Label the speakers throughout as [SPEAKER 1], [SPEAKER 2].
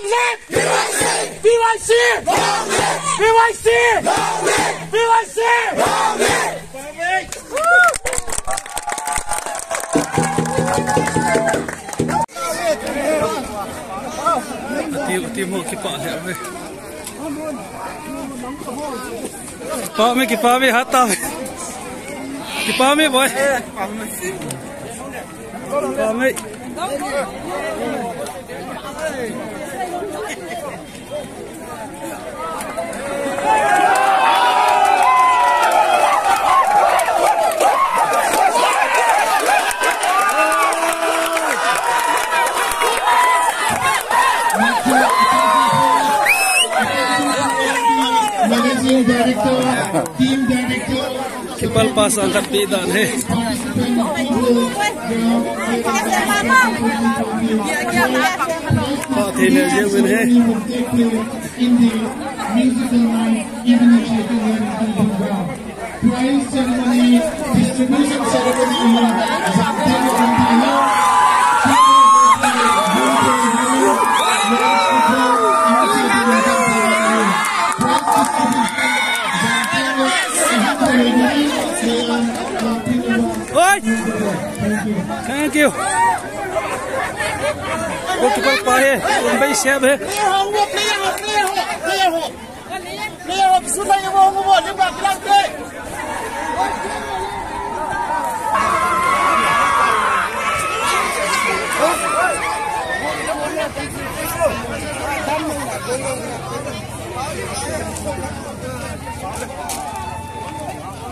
[SPEAKER 1] BYC! BYC! BYC! BYC! BYC! Parabéns!
[SPEAKER 2] Timo ki pa hai abhi. que mein ki pa mein hath aave. Ki pa mein boy. Pa mein.
[SPEAKER 1] Senior Director, Team Director.
[SPEAKER 2] Kipalpasan kapitan eh.
[SPEAKER 1] Pak
[SPEAKER 2] Taylor Jewin
[SPEAKER 1] eh. Prize ceremony, distribution ceremony, Oi!
[SPEAKER 2] Thank you. Goalkeeper पाए मुंबई से अब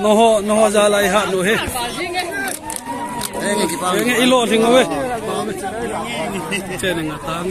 [SPEAKER 2] nó họ nó họ ra lại hạn rồi hết cái nghe ilo thì ngồi trên này ngắt tang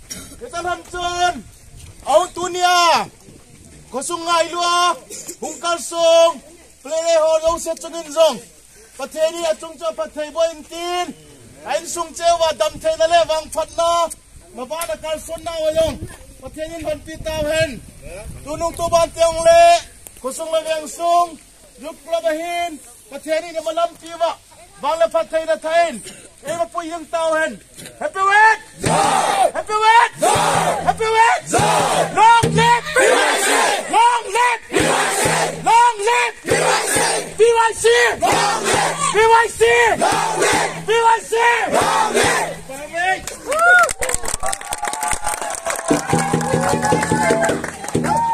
[SPEAKER 1] Kesan Hansun, Aung Tunia, Kosung Ngai Lua, Hung Kal Song, Plele lâu sẽ Se Chung In Zong, Pathé Ni A Chung Cho Pathé Bo anh Tin, Ain Sung Che Wa Dam Thé Na Le Wang Phat Na, Ma Ba Na Kal nào Na Wa Yong, Pathé Ni Ban Pi Tao Hen, Tu Nung Tu Ban Lê Le, sung là Vang Sung, Yuk Pra Ba Hin, Pathé Ni Na Ma Lam Pi Wa, Wang Le Pathé Na Thain, Ema Po Yung Tao Hen, Happy Week! Yeah! see! BYC! BYC! Parabéns! Uh!